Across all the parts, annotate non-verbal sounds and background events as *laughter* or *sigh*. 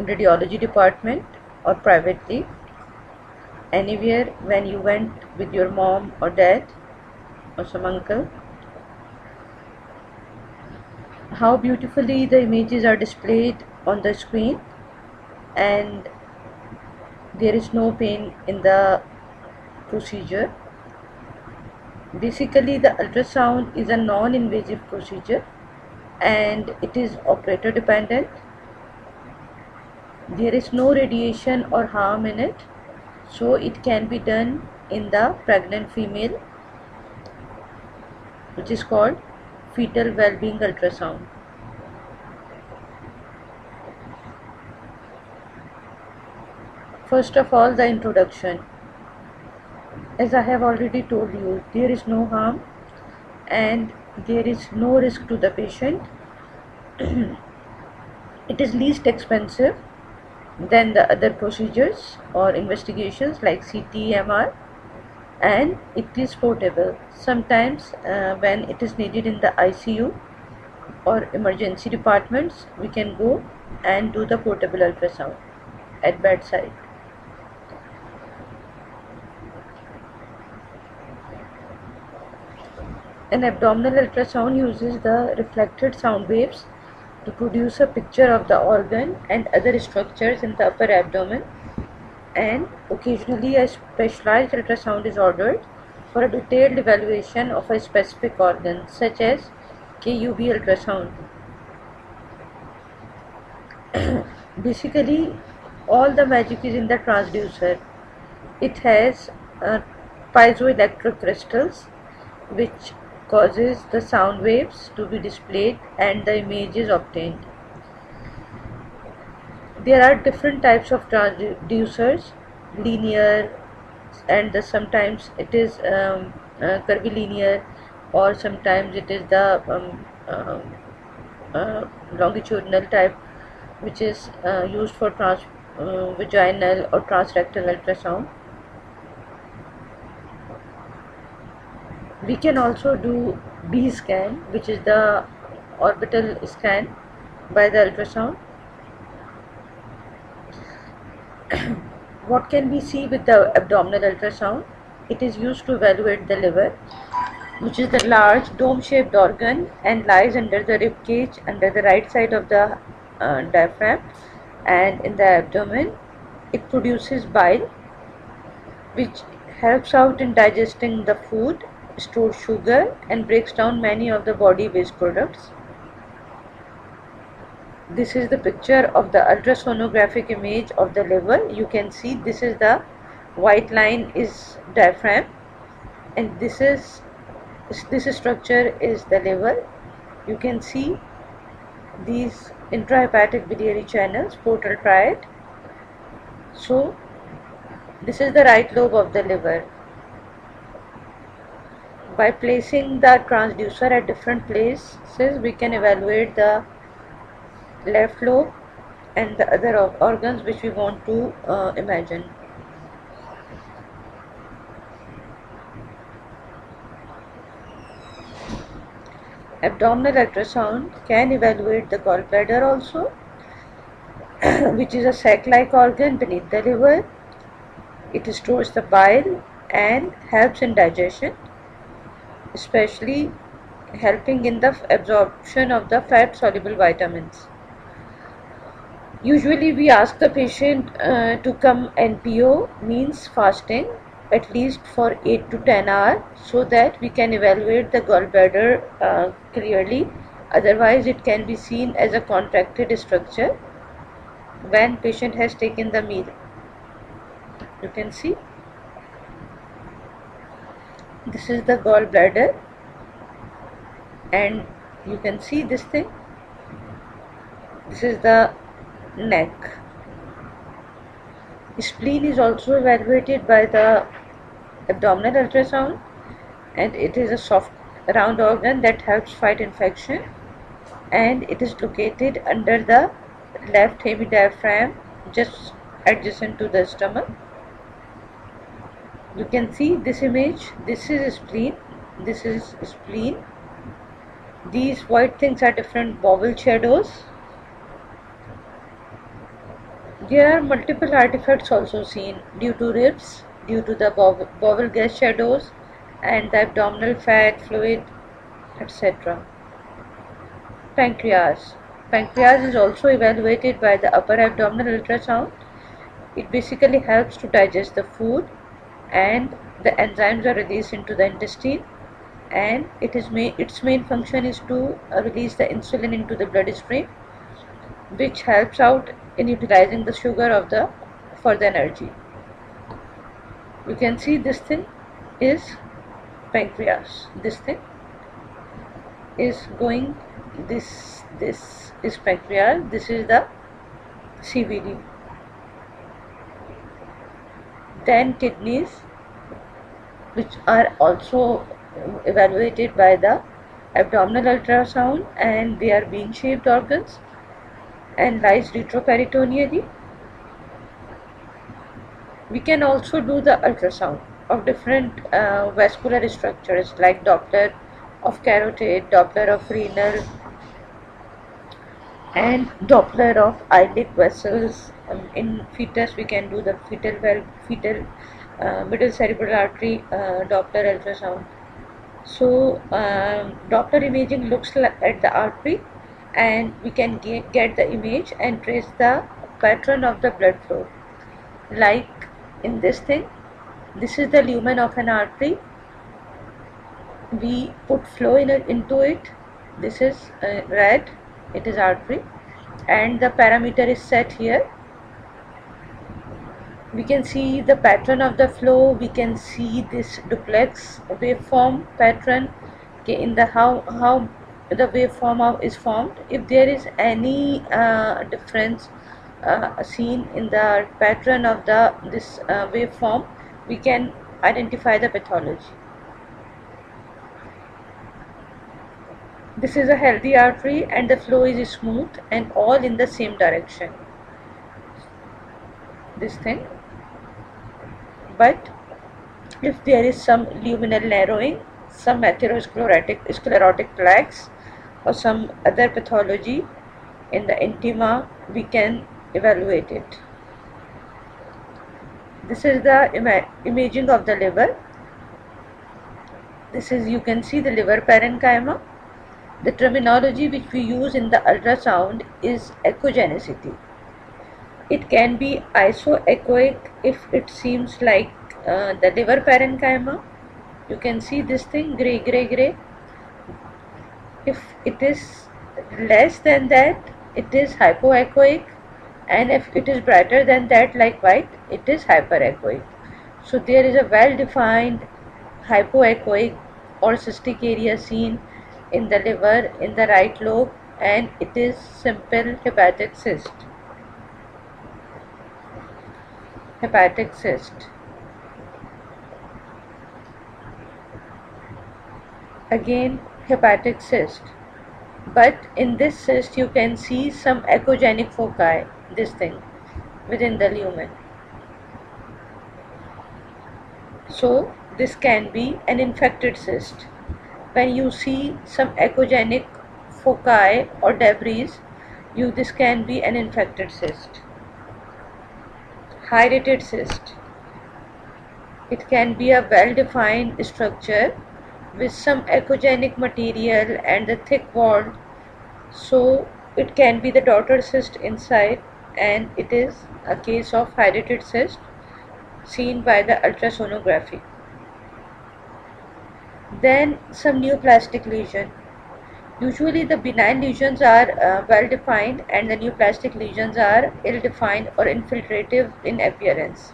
in radiology department or privately anywhere when you went with your mom or dad or some uncle. How beautifully the images are displayed on the screen and there is no pain in the procedure. Basically the ultrasound is a non-invasive procedure and it is operator dependent there is no radiation or harm in it so it can be done in the pregnant female which is called fetal well-being ultrasound. First of all the introduction. As I have already told you there is no harm and there is no risk to the patient. *clears throat* It is least expensive than the other procedures or investigations like CT, and it is portable. Sometimes uh, when it is needed in the ICU or emergency departments we can go and do the portable ultrasound at bedside. An abdominal ultrasound uses the reflected sound waves to produce a picture of the organ and other structures in the upper abdomen and occasionally a specialized ultrasound is ordered for a detailed evaluation of a specific organ such as KUB ultrasound. *clears throat* Basically all the magic is in the transducer. It has uh, piezoelectric crystals which causes the sound waves to be displayed and the images obtained. There are different types of transducers, linear and the, sometimes it is um, uh, curvilinear or sometimes it is the um, uh, uh, longitudinal type which is uh, used for trans uh, vaginal or transrectal ultrasound we can also do B scan which is the orbital scan by the ultrasound. *clears throat* What can we see with the abdominal ultrasound? It is used to evaluate the liver which is the large dome shaped organ and lies under the rib cage under the right side of the uh, diaphragm and in the abdomen. It produces bile which helps out in digesting the food stores sugar and breaks down many of the body waste products. This is the picture of the ultrasonographic image of the liver. You can see this is the white line is diaphragm and this is this structure is the liver. You can see these intrahepatic biliary channels, portal triad. So this is the right lobe of the liver by placing the transducer at different places we can evaluate the left lobe and the other organs which we want to uh, imagine. Abdominal ultrasound can evaluate the gallbladder also *clears throat* which is a sac-like organ beneath the liver. It stores the bile and helps in digestion especially helping in the absorption of the fat soluble vitamins. Usually we ask the patient uh, to come NPO means fasting at least for 8 to 10 hours so that we can evaluate the gallbladder uh, clearly. Otherwise it can be seen as a contracted structure when patient has taken the meal. You can see this is the gallbladder and you can see this thing. This is the neck. Spleen is also evaluated by the abdominal ultrasound. And it is a soft round organ that helps fight infection. And it is located under the left hemidiaphragm just adjacent to the stomach you can see this image this is spleen this is spleen these white things are different bowel shadows There are multiple artifacts also seen due to ribs, due to the bowel gas shadows and the abdominal fat fluid etc. Pancreas. Pancreas is also evaluated by the upper abdominal ultrasound. It basically helps to digest the food and the enzymes are released into the intestine and it is ma its main function is to uh, release the insulin into the bloodstream which helps out in utilizing the sugar of the for the energy. You can see this thing is pancreas. This thing is going this this is pancreas. This is the CVD then kidneys which are also evaluated by the abdominal ultrasound and they are bean shaped organs and lies retroperitoneally we can also do the ultrasound of different uh, vascular structures like Doppler of carotid, Doppler of renal and Doppler of iliac vessels. Um, in fetus we can do the fetal, valve fetal uh, middle cerebral artery uh, Doppler ultrasound. So um, Doppler imaging looks at the artery and we can get, get the image and trace the pattern of the blood flow. Like in this thing, this is the lumen of an artery. We put flow in it, into it. This is uh, red, it is artery and the parameter is set here we can see the pattern of the flow. We can see this duplex waveform pattern. Okay, in the how how the waveform is formed. If there is any uh, difference uh, seen in the pattern of the this uh, waveform we can identify the pathology. This is a healthy artery and the flow is smooth and all in the same direction. This thing but if there is some luminal narrowing, some atherosclerotic sclerotic plaques or some other pathology in the intima, we can evaluate it. This is the ima imaging of the liver. This is, you can see the liver parenchyma. The terminology which we use in the ultrasound is echogenicity. It can be isoechoic if it seems like uh, the liver parenchyma. You can see this thing gray, gray, gray. If it is less than that, it is hypoechoic and if it is brighter than that like white, it is hyperechoic. So there is a well-defined hypoechoic or cystic area seen in the liver in the right lobe and it is simple hepatic cyst. Hepatic cyst. Again hepatic cyst. But in this cyst you can see some echogenic foci, this thing, within the lumen. So this can be an infected cyst. When you see some echogenic foci or debris, you this can be an infected cyst hydatid cyst. It can be a well-defined structure with some echogenic material and a thick wall. So it can be the daughter cyst inside and it is a case of hydatid cyst seen by the ultrasonography. Then some neoplastic lesion. Usually the benign lesions are uh, well defined and the neoplastic lesions are ill defined or infiltrative in appearance.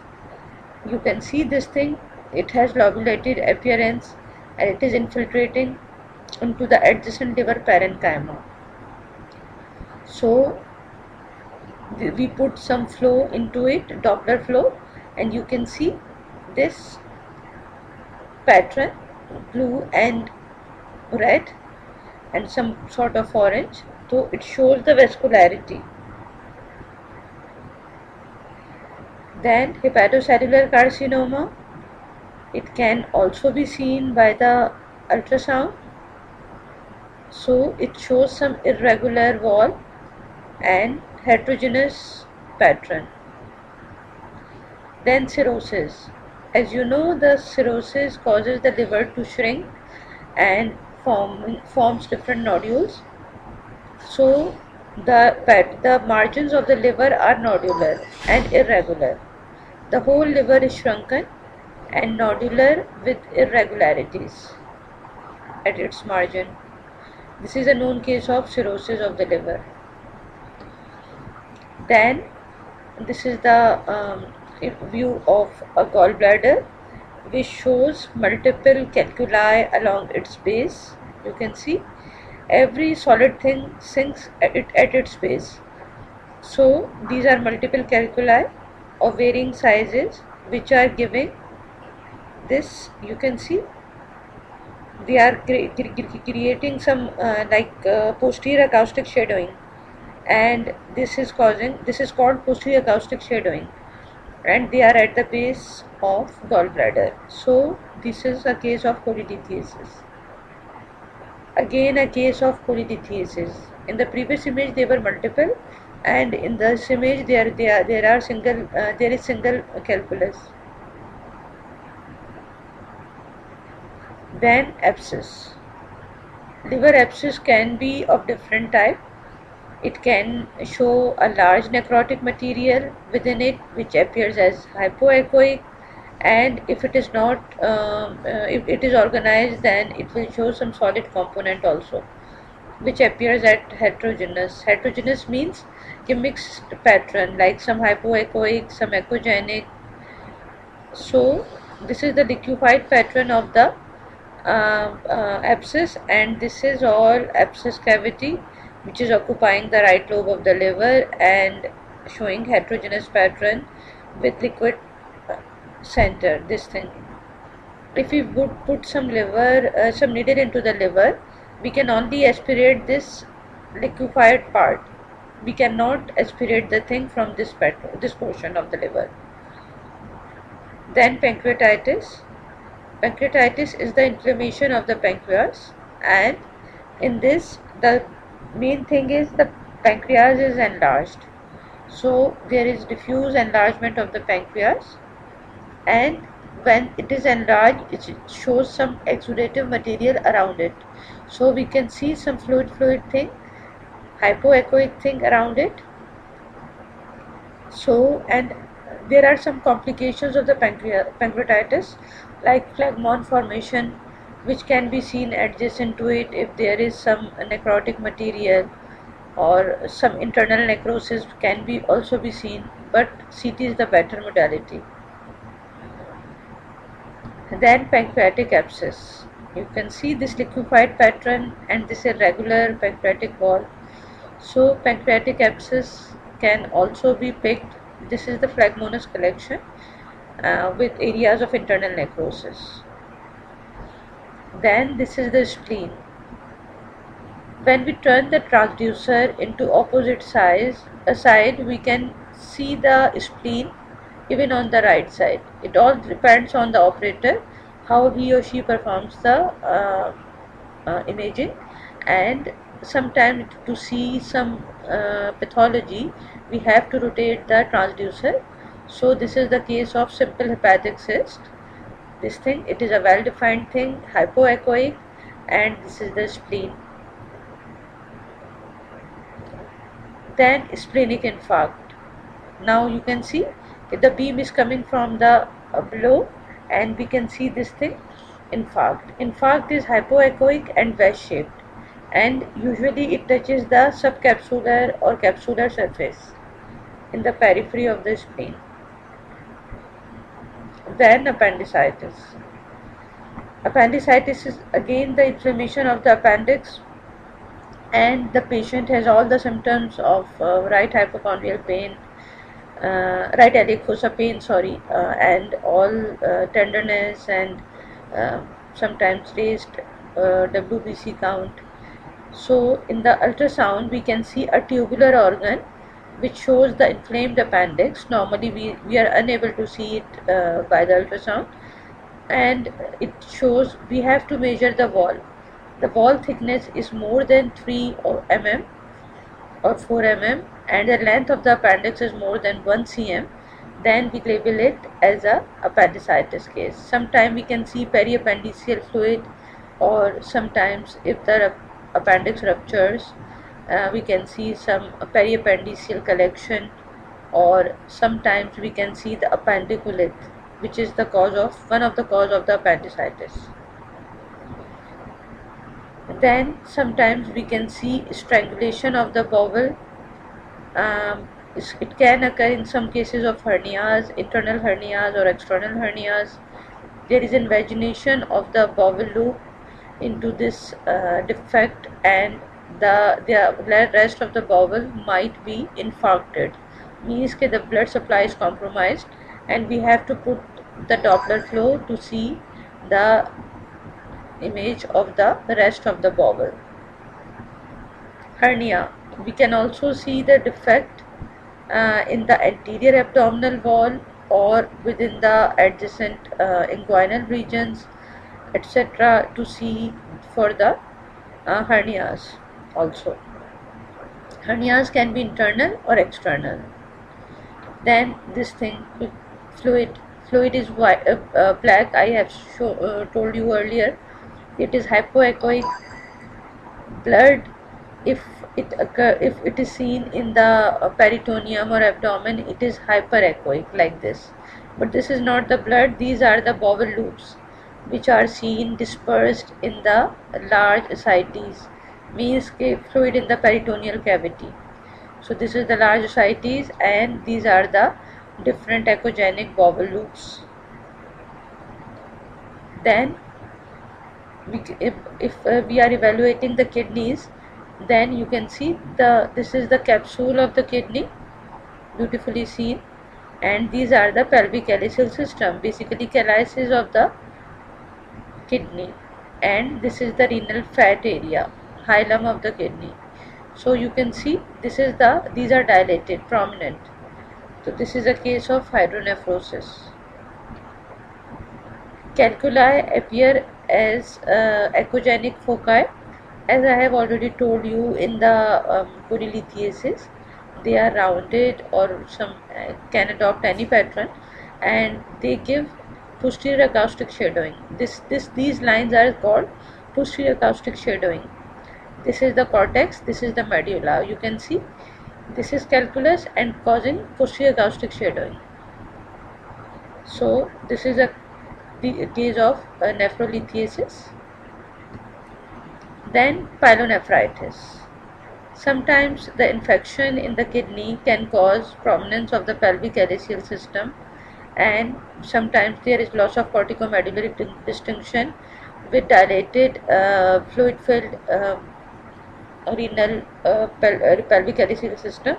You can see this thing, it has lobulated appearance and it is infiltrating into the adjacent liver parenchyma. So we put some flow into it, Doppler flow and you can see this pattern blue and red and some sort of orange so it shows the vascularity. Then hepatocellular carcinoma. It can also be seen by the ultrasound. So it shows some irregular wall and heterogeneous pattern. Then cirrhosis. As you know the cirrhosis causes the liver to shrink and form, forms different nodules so the, the margins of the liver are nodular and irregular. The whole liver is shrunken and nodular with irregularities at its margin. This is a known case of cirrhosis of the liver. Then this is the um, view of a gallbladder which shows multiple calculi along its base. You can see every solid thing sinks at, it, at its base. So these are multiple calculi of varying sizes which are giving this. You can see they are cre creating some uh, like uh, posterior acoustic shadowing. And this is causing this is called posterior acoustic shadowing. And they are at the base of gallbladder. So this is a case of cholelithiasis again a case of cholelithiasis. In the previous image they were multiple and in this image there, there, there are single uh, there is single calculus. Then abscess. Liver abscess can be of different type. It can show a large necrotic material within it which appears as hypoechoic and if it is not um, uh, if it is organized then it will show some solid component also which appears at heterogeneous. Heterogeneous means a mixed pattern like some hypoechoic some echogenic. So this is the liquefied pattern of the uh, uh, abscess and this is all abscess cavity which is occupying the right lobe of the liver and showing heterogeneous pattern with liquid center this thing. If we would put some liver uh, some needle into the liver we can only aspirate this liquefied part. We cannot aspirate the thing from this this portion of the liver. Then pancreatitis. Pancreatitis is the inflammation of the pancreas and in this the main thing is the pancreas is enlarged. So there is diffuse enlargement of the pancreas and when it is enlarged it shows some exudative material around it. So we can see some fluid fluid thing hypoechoic thing around it. So and there are some complications of the pancreatitis like phlegmon formation which can be seen adjacent to it if there is some necrotic material or some internal necrosis can be also be seen but CT is the better modality then pancreatic abscess. You can see this liquefied pattern and this irregular pancreatic wall. So pancreatic abscess can also be picked. This is the phlegmonous collection uh, with areas of internal necrosis. Then this is the spleen. When we turn the transducer into opposite size, a side, we can see the spleen even on the right side. It all depends on the operator how he or she performs the uh, uh, imaging and sometimes to see some uh, pathology we have to rotate the transducer. So this is the case of simple hepatic cyst. This thing it is a well defined thing hypoechoic and this is the spleen. Then splenic infarct. Now you can see the beam is coming from the uh, below and we can see this thing infarct. Infarct is hypoechoic and wedge shaped and usually it touches the subcapsular or capsular surface in the periphery of the spleen. Then appendicitis. Appendicitis is again the inflammation of the appendix and the patient has all the symptoms of uh, right hypochondrial pain right iliac fossa pain sorry. Uh, and all uh, tenderness and sometimes raised WBC count. So in the ultrasound we can see a tubular organ which shows the inflamed appendix. Normally we, we are unable to see it uh, by the ultrasound. And it shows we have to measure the wall. The wall thickness is more than 3 or mm or 4 mm and the length of the appendix is more than 1 cm then we label it as a appendicitis case. Sometimes we can see periappendiceal fluid or sometimes if the appendix ruptures uh, we can see some periappendiceal collection or sometimes we can see the appendicolith which is the cause of one of the cause of the appendicitis then sometimes we can see strangulation of the bowel um, it can occur in some cases of hernias internal hernias or external hernias there is invagination of the bowel loop into this uh, defect and the, the rest of the bowel might be infarcted means that the blood supply is compromised and we have to put the Doppler flow to see the image of the rest of the bowel. Hernia. We can also see the defect uh, in the anterior abdominal wall or within the adjacent uh, inguinal regions etc to see for the uh, hernias also. Hernias can be internal or external. Then this thing fluid fluid is white, uh, uh, black I have show, uh, told you earlier it is hypoechoic blood if it occur if it is seen in the peritoneum or abdomen it is hyperechoic like this. But this is not the blood these are the bowel loops which are seen dispersed in the large ascites means fluid in the peritoneal cavity. So this is the large ascites and these are the different echogenic bowel loops. Then if, if uh, we are evaluating the kidneys then you can see the this is the capsule of the kidney beautifully seen. And these are the pelvic calyceal system basically calyces of the kidney. And this is the renal fat area hilum of the kidney. So you can see this is the these are dilated prominent. So this is a case of hydronephrosis. Calculi appear as uh, echogenic foci as I have already told you in the um, cholelithiasis they are rounded or some uh, can adopt any pattern and they give posterior acoustic shadowing. This this these lines are called posterior acoustic shadowing. This is the cortex this is the medulla. You can see this is calculus and causing posterior acoustic shadowing. So this is a case of uh, nephrolithiasis. Then pyelonephritis. Sometimes the infection in the kidney can cause prominence of the pelvic calyceal system and sometimes there is loss of corticomedullary distinction with dilated uh, fluid filled uh, renal uh, pel uh, pelvic calyceal system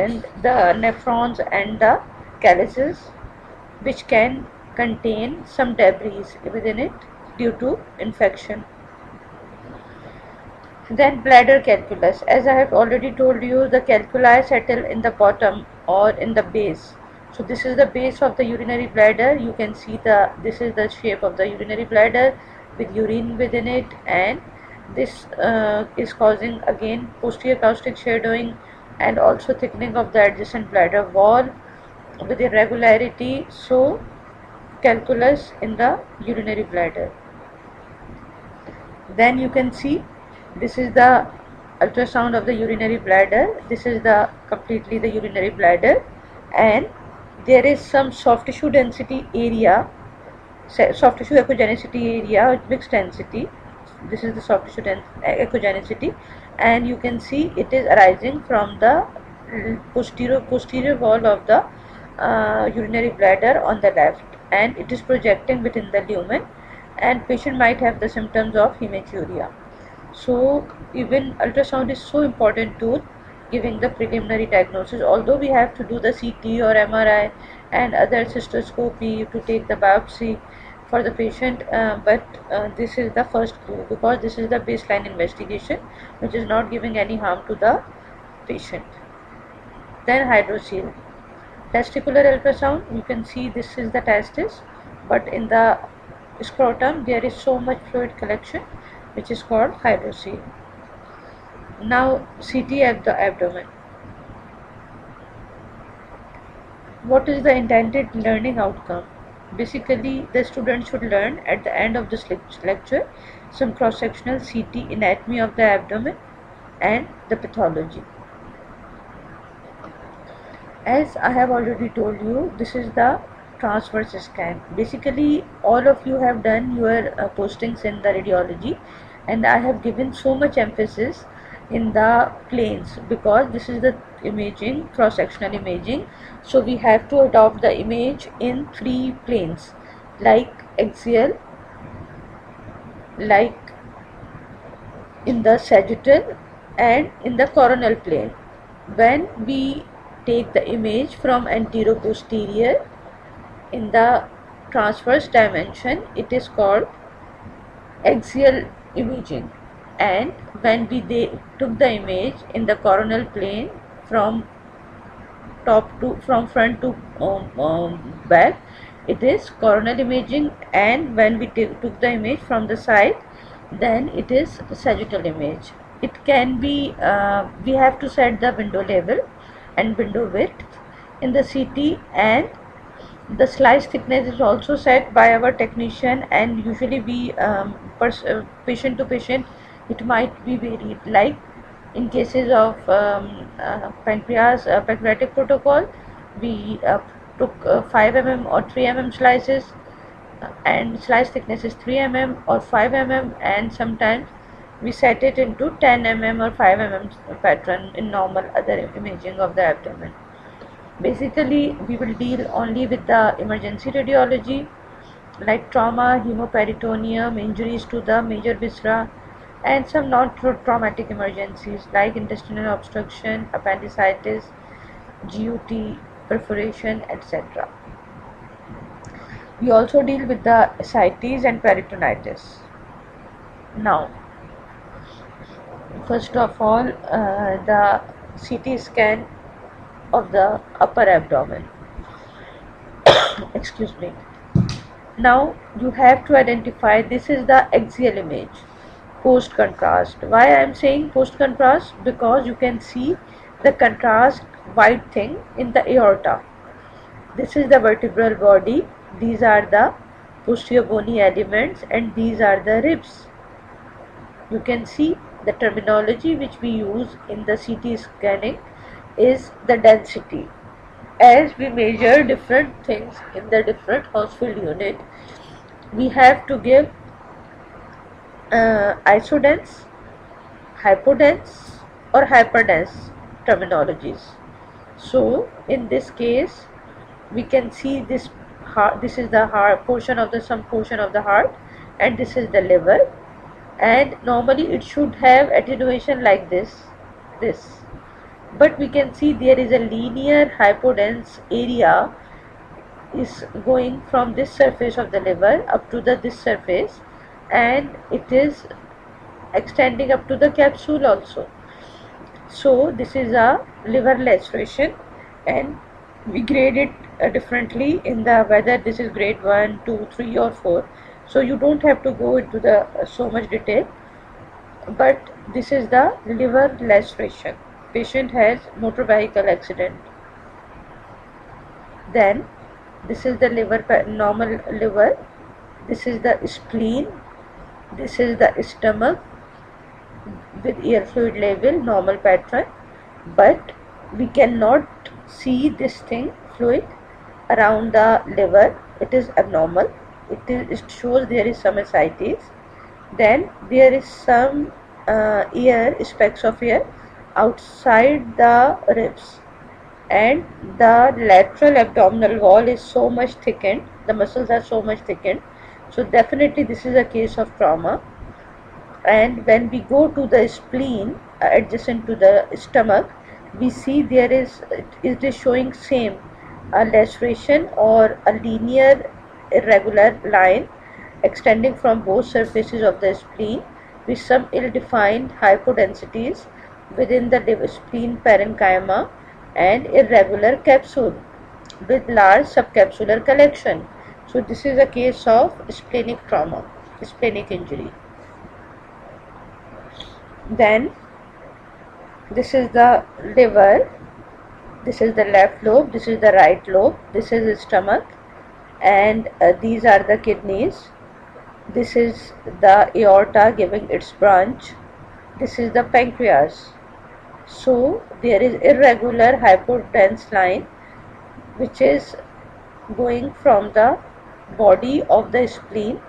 and the nephrons and the calyces which can contain some debris within it due to infection. Then bladder calculus. As I have already told you, the calculi settle in the bottom or in the base. So this is the base of the urinary bladder. You can see the this is the shape of the urinary bladder with urine within it and this uh, is causing again posterior acoustic shadowing and also thickening of the adjacent bladder wall with irregularity. So calculus in the urinary bladder then you can see this is the ultrasound of the urinary bladder. This is the completely the urinary bladder. And there is some soft tissue density area soft tissue echogenicity area mixed density. This is the soft tissue echogenicity. And you can see it is arising from the posterior posterior wall of the uh, urinary bladder on the left. And it is projecting within the lumen. And patient might have the symptoms of hematuria. So even ultrasound is so important tool giving the preliminary diagnosis although we have to do the CT or MRI and other cystoscopy to take the biopsy for the patient uh, but uh, this is the first clue because this is the baseline investigation which is not giving any harm to the patient. Then hydrocele testicular ultrasound you can see this is the testis but in the scrotum there is so much fluid collection which is called hydrocele now CT of the abdomen. What is the intended learning outcome? Basically the student should learn at the end of this lecture some cross-sectional CT anatomy of the abdomen and the pathology. As I have already told you this is the transverse scan. Basically all of you have done your uh, postings in the radiology and I have given so much emphasis in the planes because this is the imaging cross-sectional imaging. So we have to adopt the image in three planes like axial like in the sagittal and in the coronal plane. When we take the image from anterior-posterior in the transverse dimension it is called axial imaging. And when we they took the image in the coronal plane from top to from front to um, um, back it is coronal imaging. And when we took the image from the side then it is sagittal image. It can be uh, we have to set the window level and window width in the CT and the slice thickness is also set by our technician and usually we um, uh, patient to patient it might be varied like in cases of um, uh, pancreas uh, pancreatic protocol we uh, took uh, 5 mm or 3 mm slices and slice thickness is 3 mm or 5 mm and sometimes we set it into 10 mm or 5 mm pattern in normal other imaging of the abdomen. Basically, we will deal only with the emergency radiology like trauma, hemoperitoneum, injuries to the major viscera and some non-traumatic emergencies like intestinal obstruction, appendicitis, GUT, perforation, etc. We also deal with the ascites and peritonitis. Now, first of all uh, the CT scan of the upper abdomen. *coughs* Excuse me. Now you have to identify this is the axial image post contrast. Why I am saying post contrast? Because you can see the contrast white thing in the aorta. This is the vertebral body. These are the posterior bony elements and these are the ribs. You can see the terminology which we use in the CT scanning is the density. As we measure different things in the different Hounsfield unit, we have to give uh, isodense, hypodense or hyperdense terminologies. So in this case, we can see this heart, this is the heart portion of the some portion of the heart and this is the liver and normally it should have attenuation like this this but we can see there is a linear hypodense area is going from this surface of the liver up to the this surface and it is extending up to the capsule also. So this is a liver laceration and we grade it uh, differently in the whether this is grade 1 2 3 or 4 so you don't have to go into the uh, so much detail. But this is the liver laceration patient has motor vehicle accident. Then this is the liver normal liver. This is the spleen. This is the stomach with air fluid level normal pattern. But we cannot see this thing fluid around the liver. It is abnormal. It, is, it shows there is some ascites. Then there is some uh, air specks of air outside the ribs. And the lateral abdominal wall is so much thickened. The muscles are so much thickened. So definitely this is a case of trauma. And when we go to the spleen uh, adjacent to the stomach we see there is it is showing same a laceration or a linear irregular line extending from both surfaces of the spleen with some ill-defined hypodensities within the spleen parenchyma and irregular capsule with large subcapsular collection. So this is a case of splenic trauma, splenic injury. Then this is the liver this is the left lobe this is the right lobe this is the stomach and uh, these are the kidneys this is the aorta giving its branch this is the pancreas so there is irregular hypodense line which is going from the body of the spleen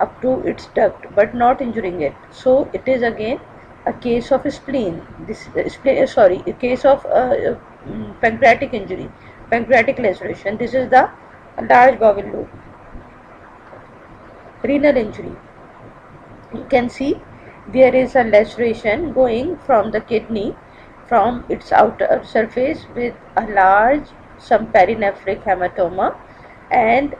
up to its duct but not injuring it. So it is again a case of spleen. This uh, spleen, uh, sorry a case of uh, um, pancreatic injury pancreatic laceration. This is the large bowel loop renal injury. You can see there is a laceration going from the kidney from its outer surface with a large some perinephric hematoma. And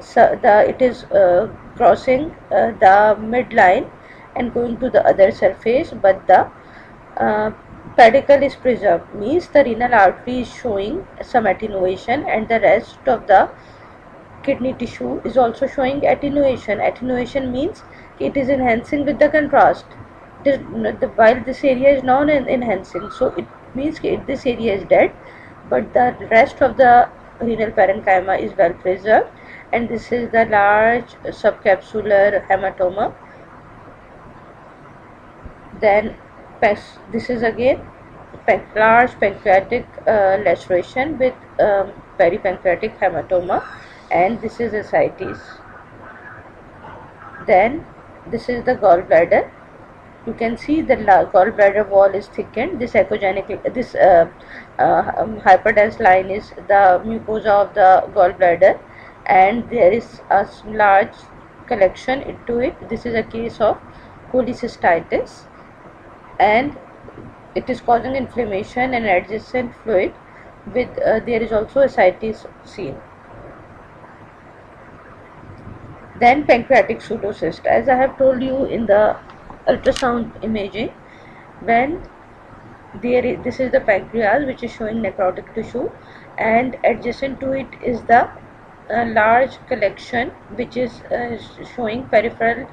so the it is uh, crossing uh, the midline and going to the other surface. But the uh, pedicle is preserved means the renal artery is showing some attenuation and the rest of the kidney tissue is also showing attenuation. Attenuation means it is enhancing with the contrast the, while this area is non enhancing so it means this area is dead but the rest of the renal parenchyma is well preserved and this is the large subcapsular hematoma. Then this is again large pancreatic uh, laceration with um, peripancreatic hematoma and this is ascites. Then this is the gallbladder you can see the gallbladder wall is thickened. This echogenic this uh, uh, um, hyperdense line is the mucosa of the gallbladder. And there is a large collection into it. This is a case of cholecystitis. And it is causing inflammation and adjacent fluid with uh, there is also ascites seen then pancreatic pseudocyst. As i have told you in the ultrasound imaging when there is, this is the pancreas which is showing necrotic tissue and adjacent to it is the uh, large collection which is uh, showing peripheral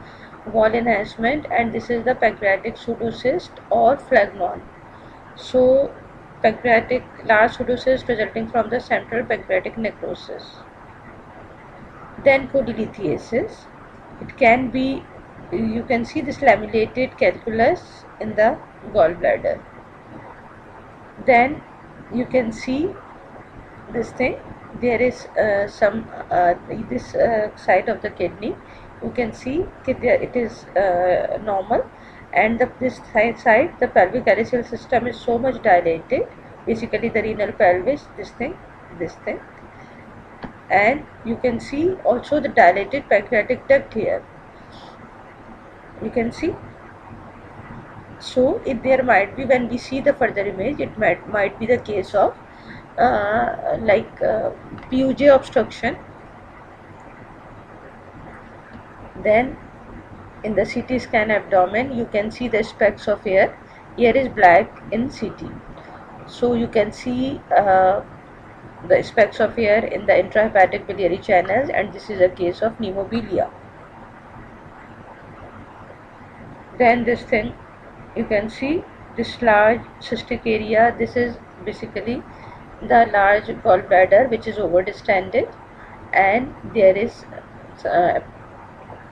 wall enhancement and this is the pancreatic pseudocyst or phlegmon so pancreatic large pseudocyst resulting from the central pancreatic necrosis. Then cholelithiasis it can be you can see this lamellated calculus in the gallbladder. Then you can see this thing. There is uh, some uh, this uh, side of the kidney. You can see it is uh, normal. And the, this side, side the pelvic calyceal system is so much dilated. Basically the renal pelvis this thing this thing. And you can see also the dilated pancreatic duct here you can see. So if there might be when we see the further image it might might be the case of uh, like uh, PUJ obstruction. Then in the CT scan abdomen you can see the specks of air air is black in CT so you can see uh, the specks of air in the intrahepatic biliary channels and this is a case of pneumobilia then this thing you can see this large cystic area. This is basically the large gallbladder which is over distended and there is uh,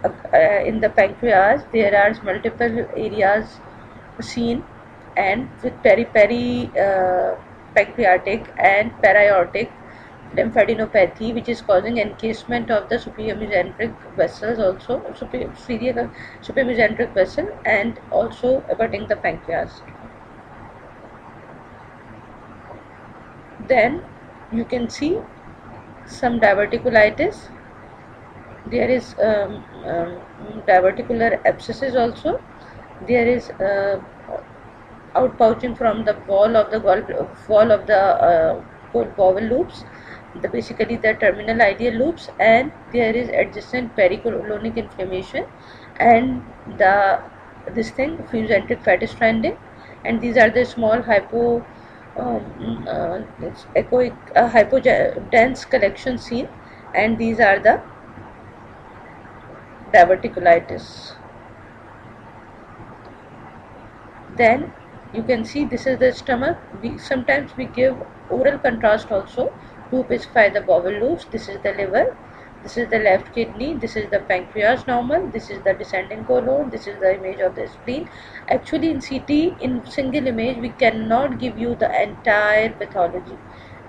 uh, in the pancreas there are multiple areas seen. And with peri-peri uh, pancreatic and para-aortic lymphadenopathy which is causing encasement of the superior mesenteric vessels also superior, superior mesenteric vessel and also abutting the pancreas. Then you can see some diverticulitis. There is um, um, diverticular abscesses also. There is uh, outpouching from the wall of the wall, of the uh, bowel loops the basically the terminal ileal loops and there is adjacent pericolonic inflammation and the this thing mesenteric fatty stranding. And these are the small hypo um, uh, echoic uh, hypodense collection seen and these are the diverticulitis. Then you can see this is the stomach. We sometimes we give oral contrast also to by the bowel loops this is the liver. This is the left kidney. This is the pancreas normal. This is the descending colon. This is the image of the spleen. Actually in ct in single image we cannot give you the entire pathology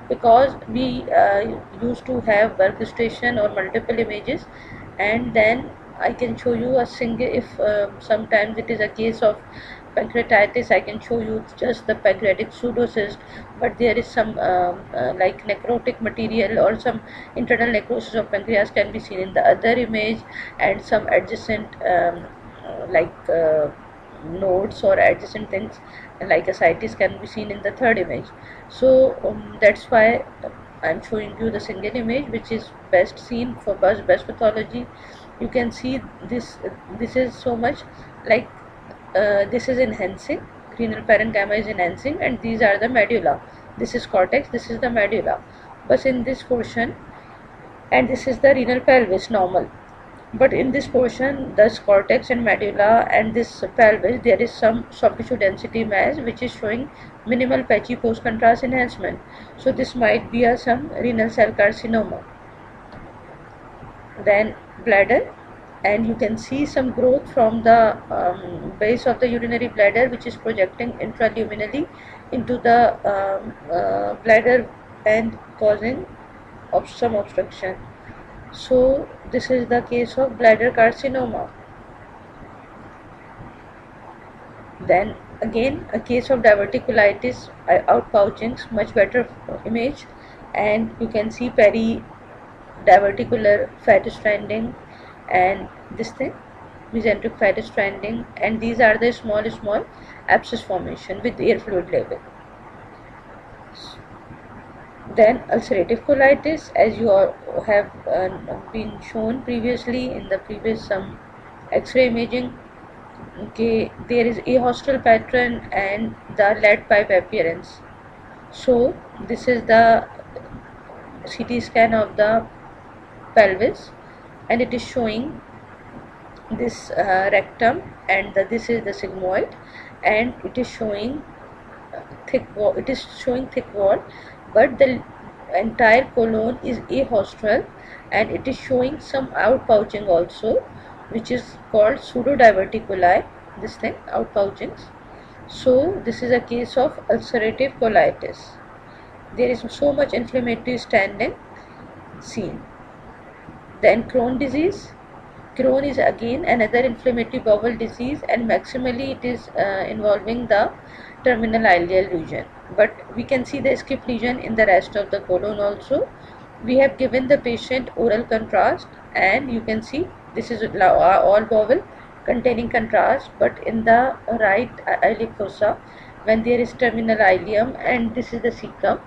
because we uh, used to have workstation or multiple images. And then I can show you a single if uh, sometimes it is a case of pancreatitis I can show you just the pancreatic pseudocyst but there is some um, uh, like necrotic material or some internal necrosis of pancreas can be seen in the other image and some adjacent um, uh, like uh, nodes or adjacent things like ascites can be seen in the third image. So um, that's why I'm showing you the single image which is best seen for best pathology. You can see this this is so much like uh, this is enhancing renal parenchyma is enhancing and these are the medulla. This is cortex this is the medulla. But in this portion and this is the renal pelvis normal. But in this portion the cortex and medulla and this pelvis there is some soft tissue density mass which is showing minimal patchy post contrast enhancement. So this might be a some renal cell carcinoma. Then bladder and you can see some growth from the um, base of the urinary bladder which is projecting intraluminally into the um, uh, bladder and causing some obstruction so this is the case of bladder carcinoma. Then again a case of diverticulitis uh, outpouchings much better image and you can see peri diverticular fat stranding and this thing mesenteric fat stranding and these are the small small abscess formation with air fluid level. Then ulcerative colitis as you have uh, been shown previously in the previous some x-ray imaging okay there is a haustral pattern and the lead pipe appearance. So this is the CT scan of the pelvis and it is showing this uh, rectum and the, this is the sigmoid and it is showing thick wall it is showing thick wall but the entire colon is a ahaustral and it is showing some outpouching also which is called pseudodiverticuli this thing outpouchings. So this is a case of ulcerative colitis. There is so much inflammatory stranding seen then Crohn disease Crohn is again another inflammatory bowel disease and maximally it is uh, involving the terminal ileal region. But we can see the skip lesion in the rest of the colon also. We have given the patient oral contrast and you can see this is all bowel containing contrast but in the right iliac fossa when there is terminal ileum and this is the cecum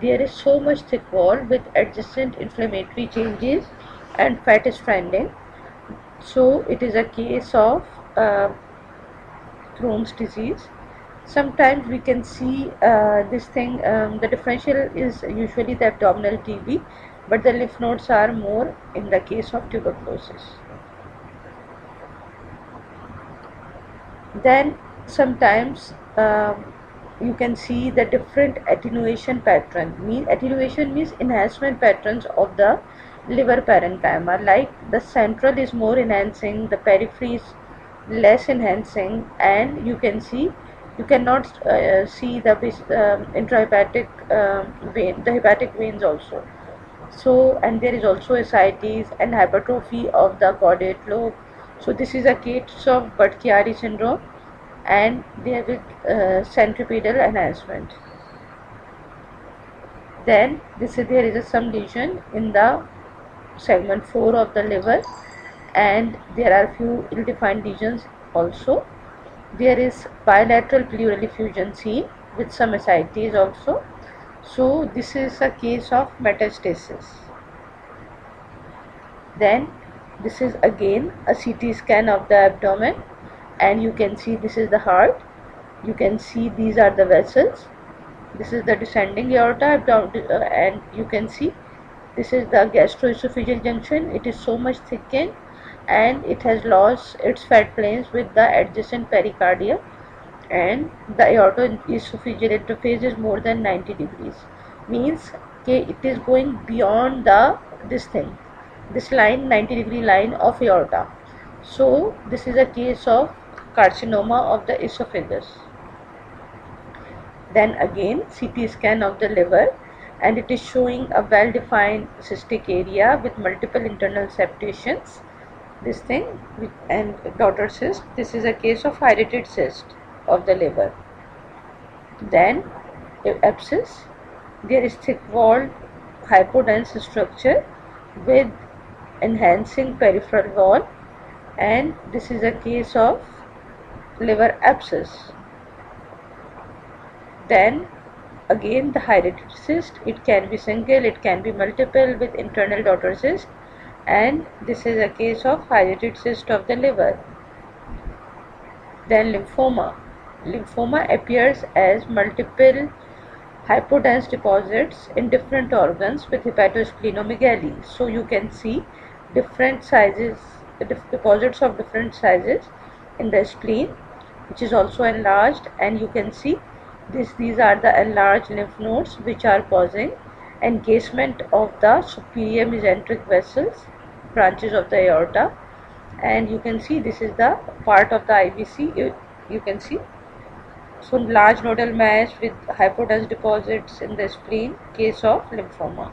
there is so much thick wall with adjacent inflammatory changes and fat is stranding so it is a case of uh, Crohn's disease. Sometimes we can see uh, this thing um, the differential is usually the abdominal TB but the lymph nodes are more in the case of tuberculosis. Then sometimes um, you can see the different attenuation pattern. Mean attenuation means enhancement patterns of the liver parenchyma like the central is more enhancing the periphery is less enhancing and you can see you cannot uh, see the um, intrahepatic um, vein, the hepatic veins also. So, and there is also ascites and hypertrophy of the caudate lobe. So, this is a case of Budd-Chiari syndrome and there with uh, centripetal enhancement. Then, this is, there is a, some lesion in the segment 4 of the liver and there are few ill-defined lesions also there is bilateral pleural effusion seen with some ascites also. So this is a case of metastasis. Then this is again a CT scan of the abdomen and you can see this is the heart. You can see these are the vessels. This is the descending aorta uh, and you can see this is the gastroesophageal junction. It is so much thickened and it has lost its fat planes with the adjacent pericardia and the aortoesophageal interface is more than 90 degrees. Means okay it is going beyond the this thing this line 90 degree line of aorta. So this is a case of carcinoma of the esophagus. Then again CT scan of the liver and it is showing a well defined cystic area with multiple internal septations. This thing and daughter cyst this is a case of hydatid cyst of the liver. Then abscess. There is thick walled hypodense structure with enhancing peripheral wall and this is a case of liver abscess. Then again the hydatid cyst it can be single it can be multiple with internal daughter cyst. And this is a case of hydatid cyst of the liver. Then lymphoma. Lymphoma appears as multiple hypodense deposits in different organs with hepatosplenomegaly. So you can see different sizes deposits of different sizes in the spleen which is also enlarged. And you can see this these are the enlarged lymph nodes which are causing encasement of the superior mesenteric vessels branches of the aorta. And you can see this is the part of the IVC you, you can see. So large nodal mass with hypodense deposits in the spleen case of lymphoma.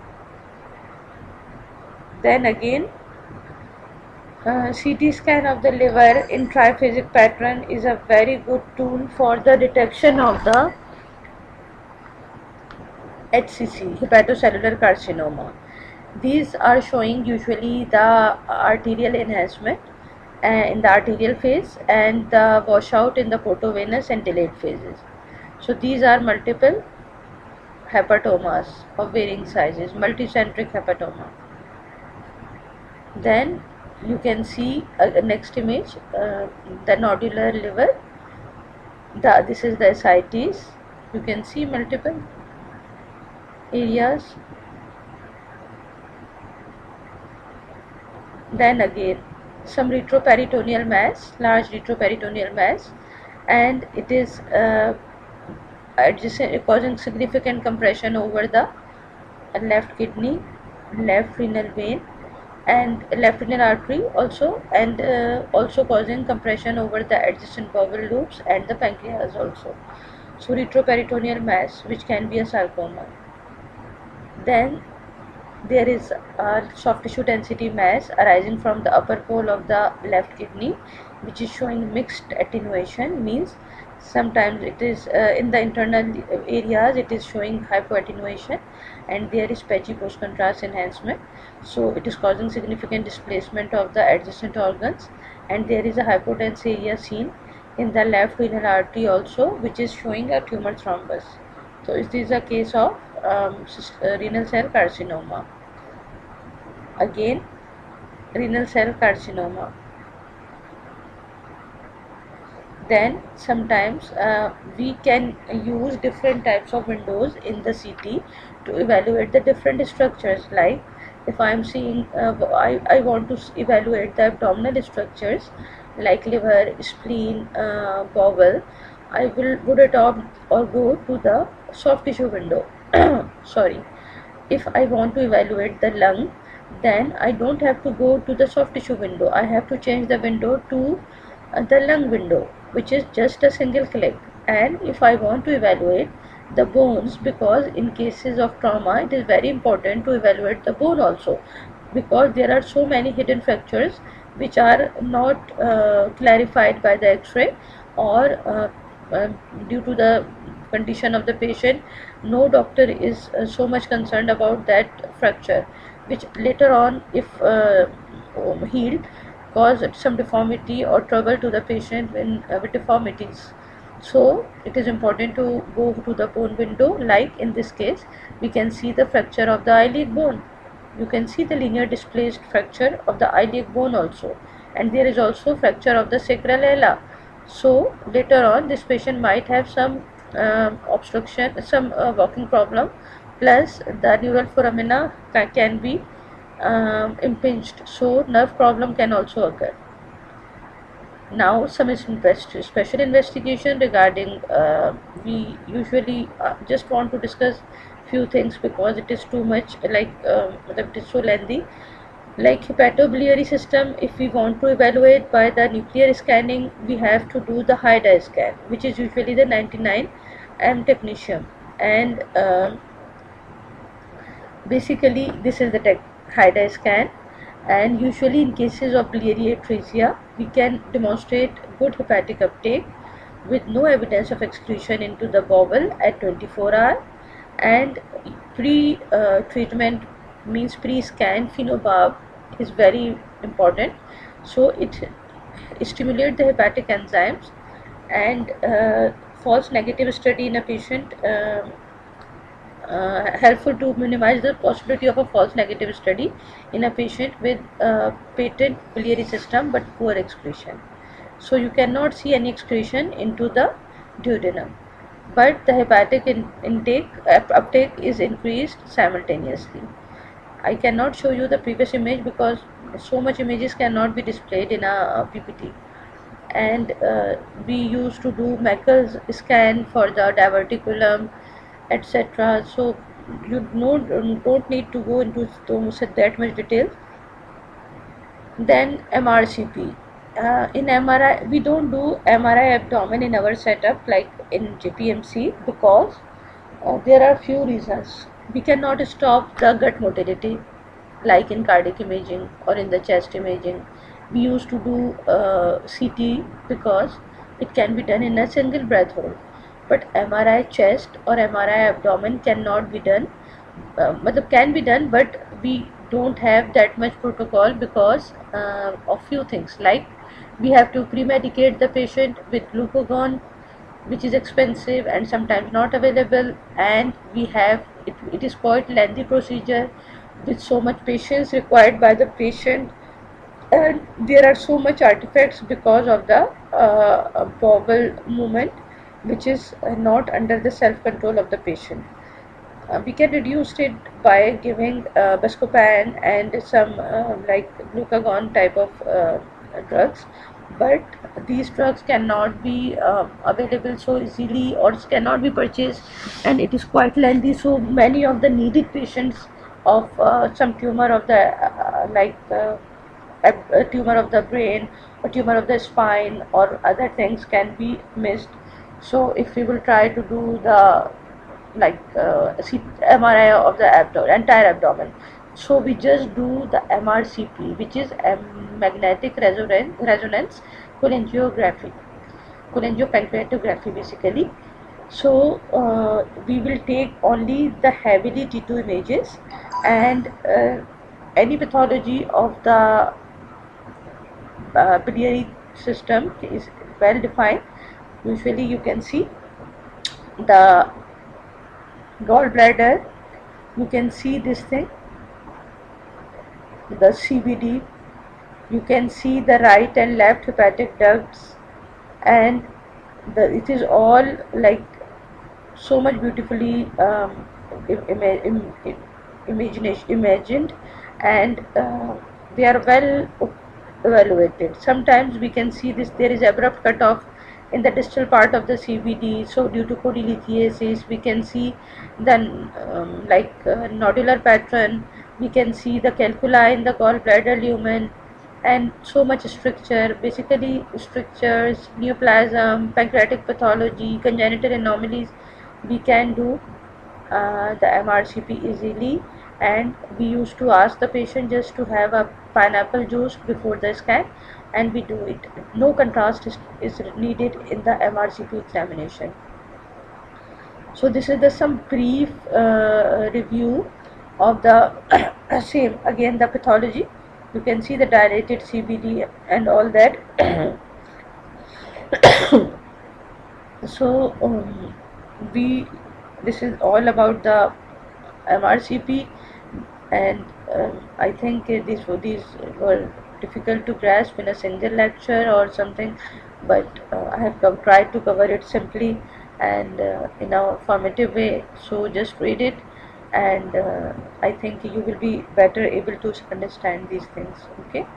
Then again uh, CT scan of the liver in triphasic pattern is a very good tool for the detection of the HCC, hepatocellular carcinoma. These are showing usually the arterial enhancement uh, in the arterial phase and the washout in the portovenous and delayed phases. So these are multiple hepatomas of varying sizes, multicentric hepatoma. Then you can see uh, next image uh, the nodular liver. The, this is the ascites. You can see multiple areas then again some retroperitoneal mass large retroperitoneal mass and it is uh, adjacent, causing significant compression over the left kidney left renal vein and left renal artery also and uh, also causing compression over the adjacent bowel loops and the pancreas also. So retroperitoneal mass which can be a sarcoma. Then there is a soft tissue density mass arising from the upper pole of the left kidney which is showing mixed attenuation means sometimes it is uh, in the internal areas it is showing hypoattenuation and there is patchy post contrast enhancement. So it is causing significant displacement of the adjacent organs and there is a hypodense area seen in the left renal artery also which is showing a tumor thrombus. So this is this a case of um, uh, renal cell carcinoma. Again renal cell carcinoma. Then sometimes uh, we can use different types of windows in the CT to evaluate the different structures. Like if I am seeing uh, I, I want to evaluate the abdominal structures like liver, spleen, uh, bowel I will would adopt or go to the soft tissue window *coughs* sorry. If I want to evaluate the lung then I don't have to go to the soft tissue window. I have to change the window to uh, the lung window which is just a single click. And if I want to evaluate the bones because in cases of trauma it is very important to evaluate the bone also because there are so many hidden fractures which are not uh, clarified by the x-ray or uh, uh, due to the condition of the patient no doctor is uh, so much concerned about that fracture which later on if uh, healed cause some deformity or trouble to the patient when uh, with deformities. So it is important to go to the bone window like in this case we can see the fracture of the iliac bone. You can see the linear displaced fracture of the iliac bone also and there is also fracture of the sacral ala. So later on this patient might have some obstruction some uh, walking problem. Plus the neural foramina can be um, impinged. So nerve problem can also occur. Now some special investigation regarding uh, we usually uh, just want to discuss few things because it is too much like uh, it is so lengthy like hepatobiliary system if we want to evaluate by the nuclear scanning we have to do the HIDA scan which is usually the 99 m technetium. And uh, basically this is the HIDA scan. And usually in cases of biliary atresia we can demonstrate good hepatic uptake with no evidence of excretion into the bowel at 24 hour. And pre-treatment uh, means pre-scan phenobarb is very important so it, stimulates the hepatic enzymes and uh, false negative study in a patient uh, uh, helpful to minimize the possibility of a false negative study in a patient with uh, patent biliary system but poor excretion. So you cannot see any excretion into the duodenum but the hepatic in intake uptake is increased simultaneously. I cannot show you the previous image because so much images cannot be displayed in a PPT and uh, we used to do Meckel's scan for the diverticulum etc so you don't, don't need to go into that much detail. Then MRCP uh, in MRI we don't do MRI abdomen in our setup like in JPMC because uh, there are few reasons we cannot stop the gut motility like in cardiac imaging or in the chest imaging. We used to do uh, CT because it can be done in a single breath hold. But MRI chest or MRI abdomen cannot be done. Uh, can be done but we don't have that much protocol because uh, of few things. Like we have to pre-medicate the patient with glucagon which is expensive and sometimes not available and we have it, it is quite lengthy procedure with so much patience required by the patient and there are so much artifacts because of the uh, bowel movement which is not under the self-control of the patient. Uh, we can reduce it by giving uh, buscopan and some uh, like glucagon type of uh, drugs but these drugs cannot be uh, available so easily or cannot be purchased and it is quite lengthy. So many of the needed patients of some tumor of the like a tumor of the brain or tumor of the spine or other things can be missed. So if we will try to do the like uh, MRI of the abdomen, entire abdomen so we just do the MRCP which is magnetic resonance, resonance cholangiography cholangopancreatography basically. So uh, we will take only the heavily T2 images and uh, any pathology of the uh, biliary system is well defined. Usually you can see the gallbladder. You can see this thing the CBD you can see the right and left hepatic ducts and the it is all like so much beautifully um, Im Im imagination imagined and uh, they are well evaluated sometimes we can see this there is abrupt cutoff in the distal part of the CBD. So due to choledocholithiasis, we can see the um, like uh, nodular pattern. We can see the calculi in the gallbladder lumen and so much stricture. Basically, strictures, neoplasm, pancreatic pathology, congenital anomalies. We can do uh, the MRCP easily and we used to ask the patient just to have a pineapple juice before the scan and we do it. No contrast is, is needed in the MRCP examination. So this is the some brief uh, review of the *coughs* same again the pathology. You can see the dilated CBD and all that. *coughs* so um, we this is all about the MRCP and um, I think these these were difficult to grasp in a single lecture or something but uh, I have tried to cover it simply and uh, in a formative way so just read it and uh, I think you will be better able to understand these things okay